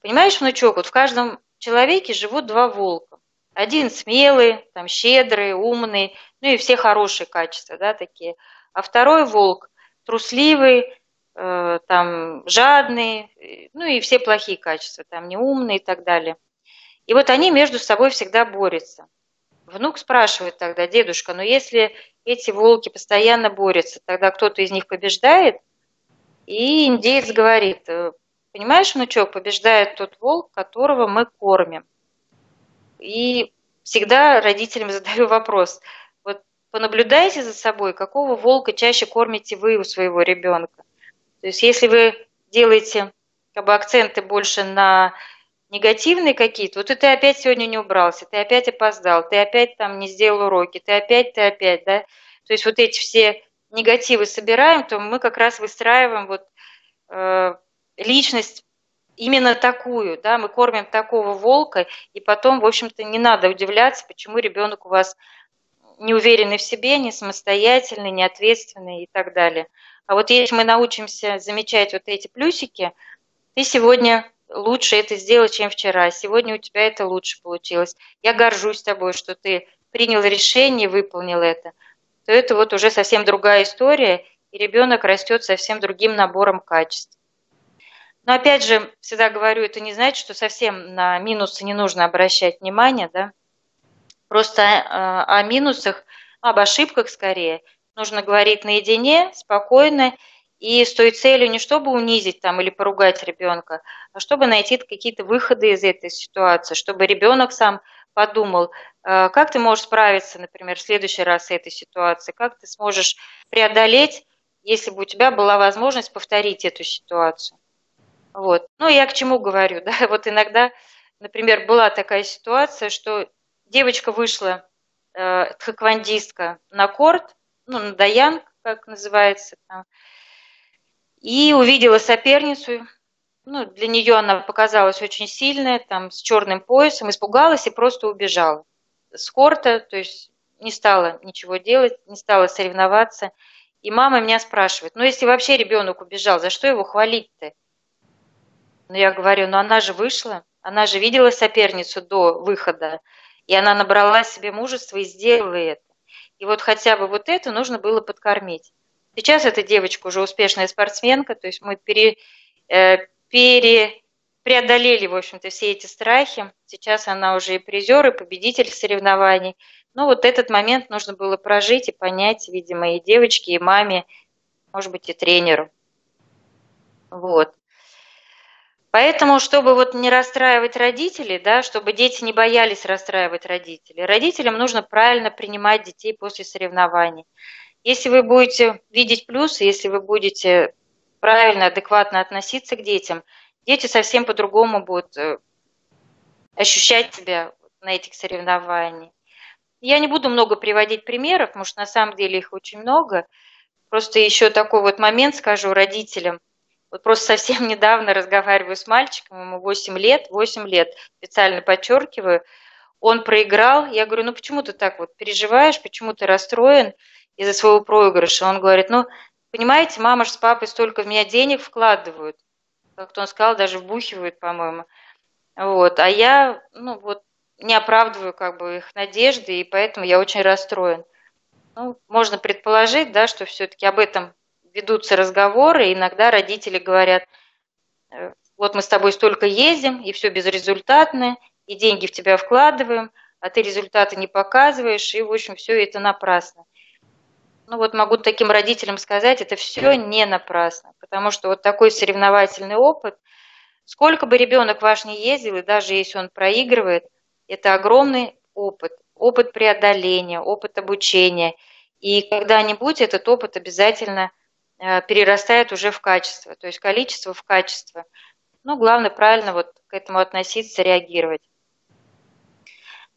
понимаешь, внучок, вот в каждом человеке живут два волка. Один смелый, там, щедрый, умный, ну и все хорошие качества, да, такие. А второй волк трусливый, там, жадный, ну и все плохие качества, там, неумный и так далее. И вот они между собой всегда борются. Внук спрашивает тогда, дедушка, ну если эти волки постоянно борются, тогда кто-то из них побеждает? И индеец говорит, «Э, Понимаешь, внучок, побеждает тот волк, которого мы кормим. И всегда родителям задаю вопрос, вот понаблюдайте за собой, какого волка чаще кормите вы у своего ребенка. То есть если вы делаете как бы акценты больше на негативные какие-то, вот ты опять сегодня не убрался, ты опять опоздал, ты опять там не сделал уроки, ты опять, ты опять, да. То есть вот эти все негативы собираем, то мы как раз выстраиваем вот э, личность именно такую, да, мы кормим такого волка, и потом, в общем-то, не надо удивляться, почему ребенок у вас не уверенный в себе, не самостоятельный, не ответственный и так далее. А вот если мы научимся замечать вот эти плюсики, ты сегодня лучше это сделал, чем вчера. Сегодня у тебя это лучше получилось. Я горжусь тобой, что ты принял решение, выполнил это. То это вот уже совсем другая история, и ребенок растет совсем другим набором качеств. Но опять же, всегда говорю, это не значит, что совсем на минусы не нужно обращать внимание, да. Просто э, о минусах, об ошибках скорее, нужно говорить наедине, спокойно, и с той целью не чтобы унизить там или поругать ребенка, а чтобы найти какие-то выходы из этой ситуации, чтобы ребенок сам подумал, э, как ты можешь справиться, например, в следующий раз с этой ситуацией, как ты сможешь преодолеть, если бы у тебя была возможность повторить эту ситуацию. Вот. Ну, я к чему говорю, да, вот иногда, например, была такая ситуация, что девочка вышла, э, тхэквондистка, на корт, ну, на даян, как называется там, и увидела соперницу. Ну, для нее она показалась очень сильная, там, с черным поясом, испугалась и просто убежала с корта, то есть не стала ничего делать, не стала соревноваться. И мама меня спрашивает, ну, если вообще ребенок убежал, за что его хвалить-то? Ну, я говорю, ну, она же вышла, она же видела соперницу до выхода, и она набрала себе мужество и сделала это. И вот хотя бы вот это нужно было подкормить. Сейчас эта девочка уже успешная спортсменка, то есть мы пере, э, пере, преодолели, в общем-то, все эти страхи. Сейчас она уже и призер, и победитель соревнований. Но вот этот момент нужно было прожить и понять, видимо, и девочке, и маме, может быть, и тренеру. Вот. Поэтому, чтобы вот не расстраивать родителей, да, чтобы дети не боялись расстраивать родителей, родителям нужно правильно принимать детей после соревнований. Если вы будете видеть плюсы, если вы будете правильно, адекватно относиться к детям, дети совсем по-другому будут э, ощущать себя на этих соревнованиях. Я не буду много приводить примеров, потому что на самом деле их очень много. Просто еще такой вот момент скажу родителям. Вот просто совсем недавно разговариваю с мальчиком, ему 8 лет, 8 лет, специально подчеркиваю, он проиграл. Я говорю, ну почему ты так вот переживаешь, почему ты расстроен? из-за своего проигрыша. Он говорит, ну, понимаете, мама же с папой столько в меня денег вкладывают. Как-то он сказал, даже вбухивают, по-моему. Вот. А я, ну, вот, не оправдываю как бы их надежды, и поэтому я очень расстроен. Ну, можно предположить, да, что все-таки об этом ведутся разговоры, иногда родители говорят, «Э, вот мы с тобой столько ездим, и все безрезультатно, и деньги в тебя вкладываем, а ты результаты не показываешь, и, в общем, все это напрасно ну вот могу таким родителям сказать, это все не напрасно, потому что вот такой соревновательный опыт, сколько бы ребенок ваш не ездил, и даже если он проигрывает, это огромный опыт, опыт преодоления, опыт обучения, и когда-нибудь этот опыт обязательно перерастает уже в качество, то есть количество в качество. Ну, главное правильно вот к этому относиться, реагировать.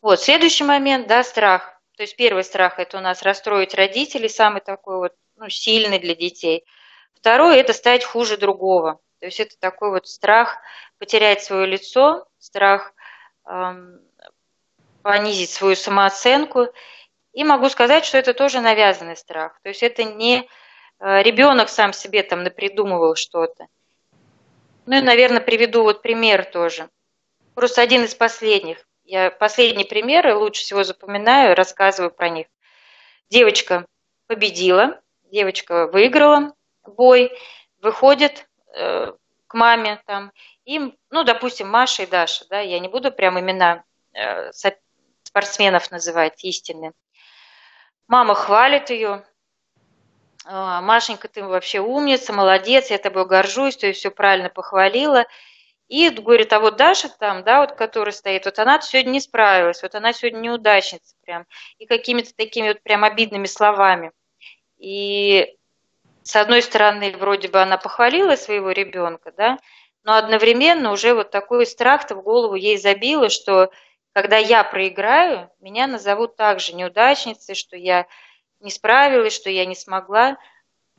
Вот, следующий момент, да, страх. То есть первый страх – это у нас расстроить родителей, самый такой вот ну, сильный для детей. Второй – это стать хуже другого. То есть это такой вот страх потерять свое лицо, страх эм, понизить свою самооценку. И могу сказать, что это тоже навязанный страх. То есть это не э, ребенок сам себе там напридумывал что-то. Ну и, наверное, приведу вот пример тоже. Просто один из последних. Я последние примеры лучше всего запоминаю, рассказываю про них. Девочка победила, девочка выиграла бой, выходит э, к маме там, им, ну, допустим, Маша и Даша, да, я не буду прям имена э, спортсменов называть истинные. Мама хвалит ее, «А, Машенька, ты вообще умница, молодец, я тобой горжусь, ты все правильно похвалила. И говорит, а вот Даша там, да, вот, которая стоит, вот она сегодня не справилась, вот она сегодня неудачница прям, и какими-то такими вот прям обидными словами. И с одной стороны, вроде бы она похвалила своего ребенка, да, но одновременно уже вот такой страх-то в голову ей забило, что когда я проиграю, меня назовут также неудачницей, что я не справилась, что я не смогла.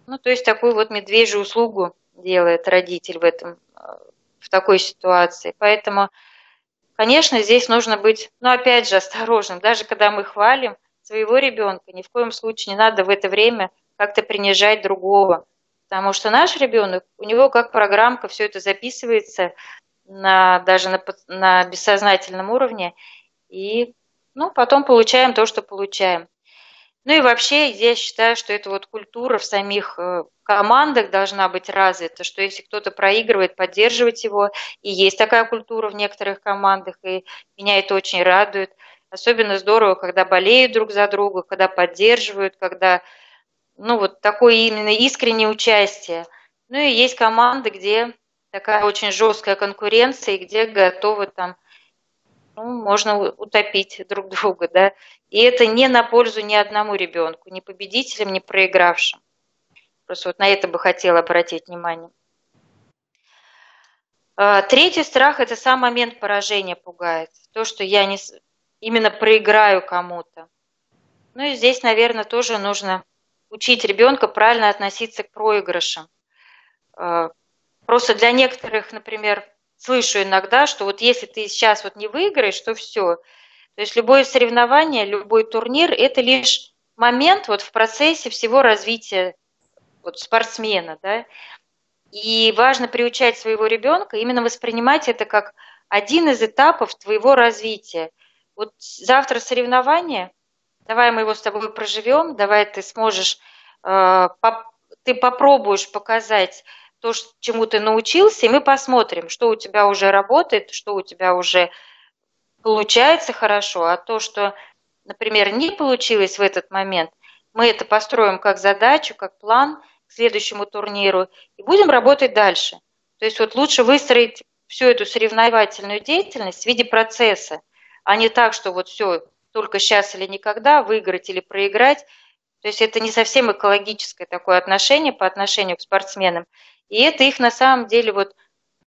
Ну, то есть такую вот медвежью услугу делает родитель в этом, в такой ситуации. Поэтому, конечно, здесь нужно быть, ну, опять же, осторожным. Даже когда мы хвалим своего ребенка, ни в коем случае не надо в это время как-то принижать другого. Потому что наш ребенок, у него как программка все это записывается на, даже на, на бессознательном уровне, и ну, потом получаем то, что получаем. Ну и вообще, я считаю, что это вот культура в самих э, командах должна быть развита, что если кто-то проигрывает, поддерживать его. И есть такая культура в некоторых командах, и меня это очень радует. Особенно здорово, когда болеют друг за друга, когда поддерживают, когда, ну, вот такое именно искреннее участие. Ну и есть команды, где такая очень жесткая конкуренция, и где готовы там ну, можно утопить друг друга, да. И это не на пользу ни одному ребенку, ни победителям, ни проигравшим. Просто вот на это бы хотела обратить внимание. А, третий страх – это сам момент поражения пугает. То, что я не, именно проиграю кому-то. Ну и здесь, наверное, тоже нужно учить ребенка правильно относиться к проигрышам. А, просто для некоторых, например, слышу иногда, что вот если ты сейчас вот не выиграешь, то все. То есть любое соревнование, любой турнир – это лишь момент вот в процессе всего развития вот спортсмена, да. И важно приучать своего ребенка именно воспринимать это как один из этапов твоего развития. Вот завтра соревнование, давай мы его с тобой проживем, давай ты сможешь, э, ты попробуешь показать то, чему ты научился, и мы посмотрим, что у тебя уже работает, что у тебя уже получается хорошо, а то, что, например, не получилось в этот момент, мы это построим как задачу, как план к следующему турниру и будем работать дальше. То есть вот лучше выстроить всю эту соревновательную деятельность в виде процесса, а не так, что вот все только сейчас или никогда, выиграть или проиграть. То есть это не совсем экологическое такое отношение по отношению к спортсменам. И это их на самом деле вот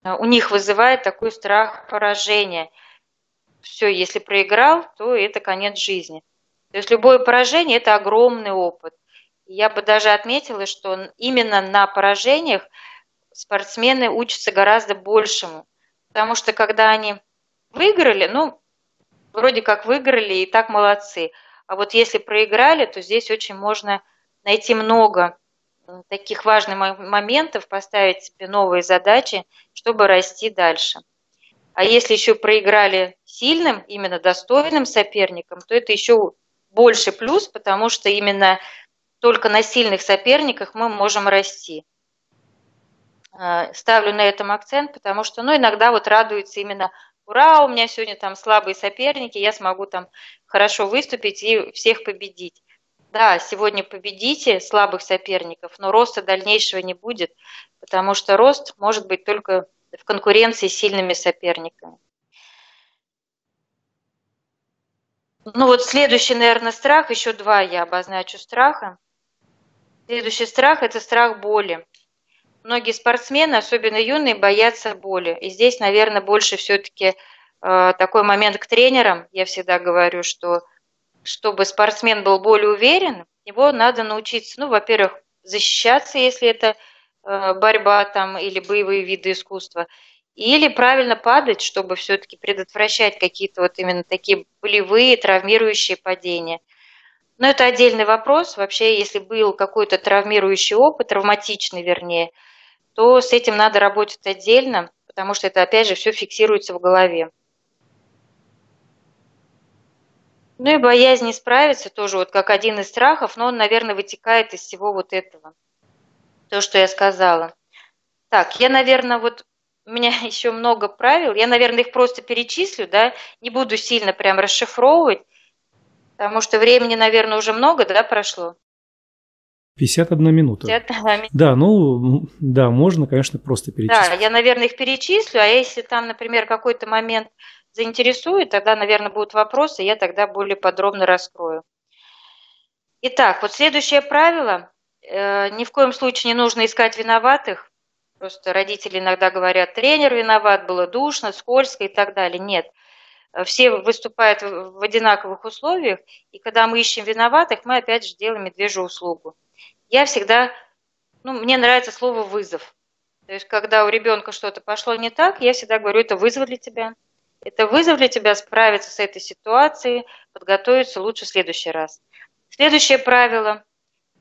э, у них вызывает такой страх поражения. Все, если проиграл, то это конец жизни. То есть любое поражение – это огромный опыт. Я бы даже отметила, что именно на поражениях спортсмены учатся гораздо большему. Потому что когда они выиграли, ну, вроде как выиграли и так молодцы. А вот если проиграли, то здесь очень можно найти много таких важных моментов, поставить себе новые задачи, чтобы расти дальше. А если еще проиграли сильным, именно достойным соперником, то это еще больше плюс, потому что именно только на сильных соперниках мы можем расти. А, ставлю на этом акцент, потому что ну, иногда вот радуется именно ура, у меня сегодня там слабые соперники, я смогу там хорошо выступить и всех победить. Да, сегодня победите слабых соперников, но роста дальнейшего не будет, потому что рост может быть только в конкуренции с сильными соперниками. Ну вот следующий, наверное, страх, еще два я обозначу страха. Следующий страх – это страх боли. Многие спортсмены, особенно юные, боятся боли. И здесь, наверное, больше все-таки э, такой момент к тренерам. Я всегда говорю, что чтобы спортсмен был более уверен, его надо научиться, ну, во-первых, защищаться, если это борьба там или боевые виды искусства, или правильно падать, чтобы все-таки предотвращать какие-то вот именно такие болевые, травмирующие падения. Но это отдельный вопрос. Вообще, если был какой-то травмирующий опыт, травматичный вернее, то с этим надо работать отдельно, потому что это, опять же, все фиксируется в голове. Ну и боязнь не справиться тоже вот как один из страхов, но он, наверное, вытекает из всего вот этого. То, что я сказала. Так, я, наверное, вот у меня еще много правил, я, наверное, их просто перечислю, да, не буду сильно прям расшифровывать, потому что времени, наверное, уже много, да, прошло. 51 минута. 51 минута. Да, ну, да, можно, конечно, просто перечислить. Да, я, наверное, их перечислю, а если там, например, какой-то момент заинтересует, тогда, наверное, будут вопросы, я тогда более подробно раскрою. Итак, вот следующее правило. Э, ни в коем случае не нужно искать виноватых. Просто родители иногда говорят, тренер виноват, было душно, скользко и так далее. Нет. Все выступают в одинаковых условиях, и когда мы ищем виноватых, мы опять же делаем медвежью услугу. Я всегда, ну, мне нравится слово «вызов». То есть, когда у ребенка что-то пошло не так, я всегда говорю, это вызов для тебя. Это вызов для тебя справиться с этой ситуацией, подготовиться лучше в следующий раз. Следующее правило,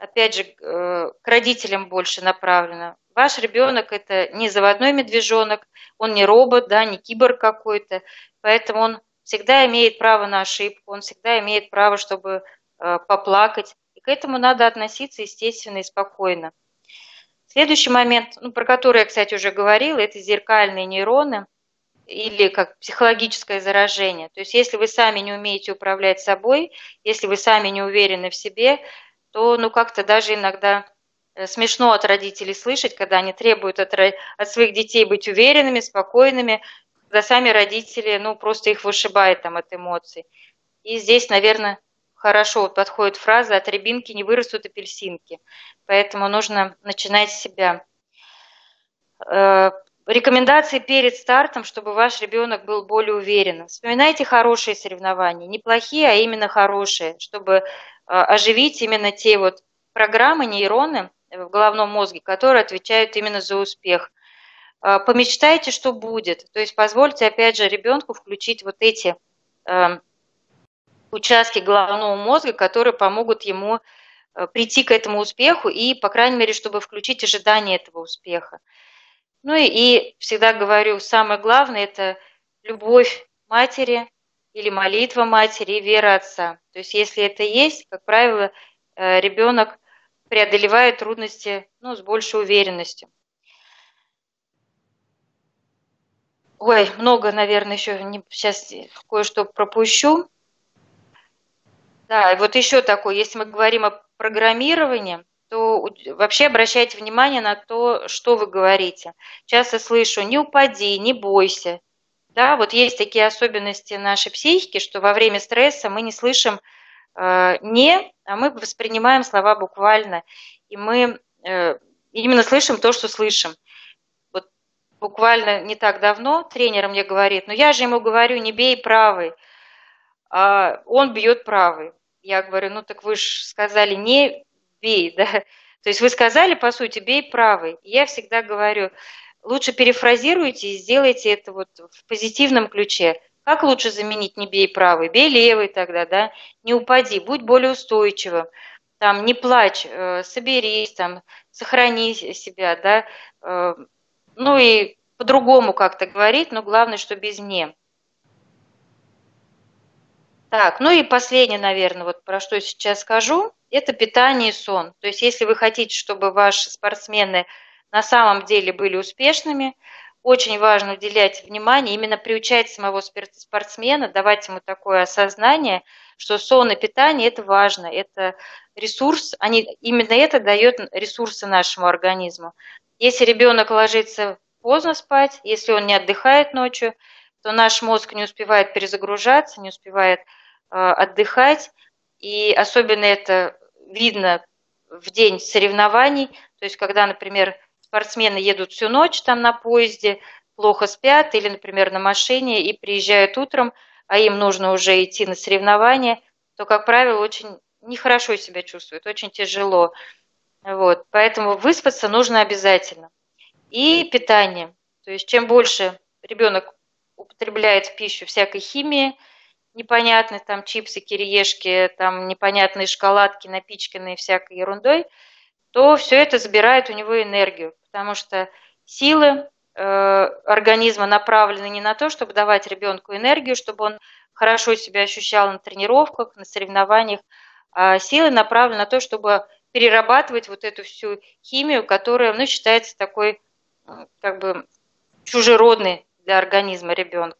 опять же, э, к родителям больше направлено. Ваш ребенок – это не заводной медвежонок, он не робот, да, не киборг какой-то, поэтому он всегда имеет право на ошибку, он всегда имеет право, чтобы э, поплакать, и к этому надо относиться естественно и спокойно. Следующий момент, ну, про который я, кстати, уже говорила, это зеркальные нейроны – или как психологическое заражение. То есть если вы сами не умеете управлять собой, если вы сами не уверены в себе, то ну как-то даже иногда э, смешно от родителей слышать, когда они требуют от, от своих детей быть уверенными, спокойными, когда сами родители, ну, просто их вышибает там от эмоций. И здесь, наверное, хорошо подходит фраза «от рябинки не вырастут апельсинки». Поэтому нужно начинать с себя. Э, Рекомендации перед стартом, чтобы ваш ребенок был более уверенным. Вспоминайте хорошие соревнования, не плохие, а именно хорошие, чтобы оживить именно те вот программы, нейроны в головном мозге, которые отвечают именно за успех. Э, помечтайте, что будет. То есть позвольте, опять же, ребенку включить вот эти э, участки головного мозга, которые помогут ему прийти к этому успеху и, по крайней мере, чтобы включить ожидание этого успеха. Ну и, и всегда говорю, самое главное – это любовь матери или молитва матери и вера отца. То есть если это есть, как правило, э, ребенок преодолевает трудности ну, с большей уверенностью. Ой, много, наверное, еще не, сейчас кое-что пропущу. Да, и вот еще такое, если мы говорим о программировании, то вообще обращайте внимание на то, что вы говорите. Часто слышу «не упади», «не бойся». Да, вот есть такие особенности нашей психики, что во время стресса мы не слышим э, «не», а мы воспринимаем слова буквально, и мы э, именно слышим то, что слышим. Вот буквально не так давно тренер мне говорит, ну я же ему говорю, не бей правый, а он бьет правый. Я говорю, ну так вы же сказали не бей, да. То есть вы сказали, по сути, бей правый. Я всегда говорю, лучше перефразируйте и сделайте это вот в позитивном ключе. Как лучше заменить не бей правый? Бей левый тогда, да. Не упади, будь более устойчивым. Там, не плачь, э, соберись, там, сохрани себя, да. Э, ну и по-другому как-то говорить, но главное, что без «не». Так, ну и последнее, наверное, вот про что сейчас скажу это питание и сон. То есть если вы хотите, чтобы ваши спортсмены на самом деле были успешными, очень важно уделять внимание, именно приучать самого спортсмена, давать ему такое осознание, что сон и питание – это важно, это ресурс, они, именно это дает ресурсы нашему организму. Если ребенок ложится поздно спать, если он не отдыхает ночью, то наш мозг не успевает перезагружаться, не успевает э, отдыхать, и особенно это видно в день соревнований, то есть когда, например, спортсмены едут всю ночь там на поезде, плохо спят или, например, на машине и приезжают утром, а им нужно уже идти на соревнования, то, как правило, очень нехорошо себя чувствуют, очень тяжело. Вот, поэтому выспаться нужно обязательно. И питание. То есть чем больше ребенок употребляет в пищу всякой химии, непонятные там чипсы, кириешки, там непонятные шоколадки, напичканные всякой ерундой, то все это забирает у него энергию, потому что силы э, организма направлены не на то, чтобы давать ребенку энергию, чтобы он хорошо себя ощущал на тренировках, на соревнованиях, а силы направлены на то, чтобы перерабатывать вот эту всю химию, которая, ну, считается такой, как бы, чужеродной для организма ребенка.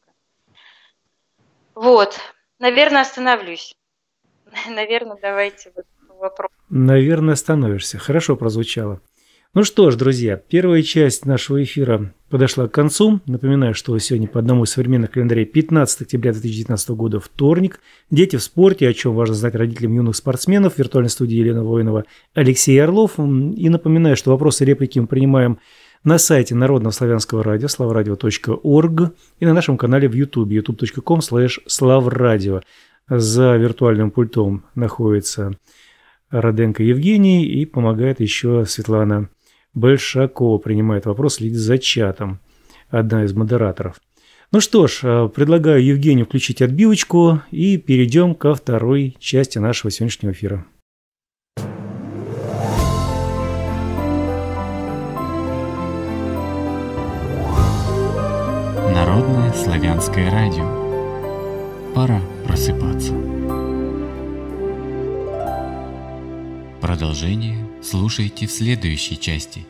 Вот, наверное, остановлюсь. Наверное, давайте вот вопрос. Наверное, становишься. Хорошо прозвучало. Ну что ж, друзья, первая часть нашего эфира подошла к концу. Напоминаю, что сегодня по одному из современных календарей 15 октября 2019 года вторник. Дети в спорте, о чем важно знать родителям юных спортсменов. В виртуальной студии Елена Воинова, Алексей Орлов. И напоминаю, что вопросы и реплики мы принимаем на сайте Народного славянского радио славрадио.орг и на нашем канале в YouTube youtube.com славрадио. За виртуальным пультом находится Роденко Евгений и помогает еще Светлана Большакова принимает вопрос, следит за чатом, одна из модераторов. Ну что ж, э, предлагаю Евгению включить отбивочку и перейдем ко второй части нашего сегодняшнего эфира. Народное славянское радио. Пора просыпаться. Продолжение слушайте в следующей части –